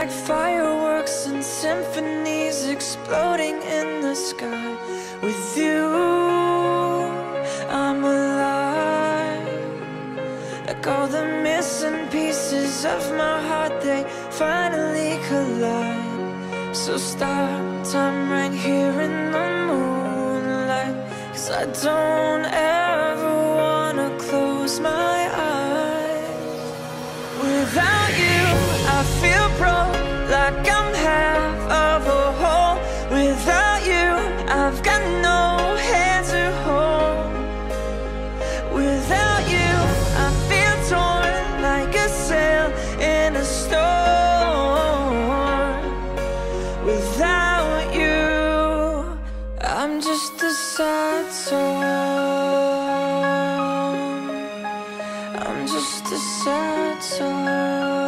Like fireworks and symphonies exploding in the sky. With you, I'm alive. Like all the missing pieces of my heart They finally collide. So stop time right here in the moonlight. Cause I don't ever wanna close my eyes Like I'm half of a whole Without you, I've got no hand to hold. Without you, I feel torn Like a sail in a storm. Without you, I'm just a sad song I'm just a sad song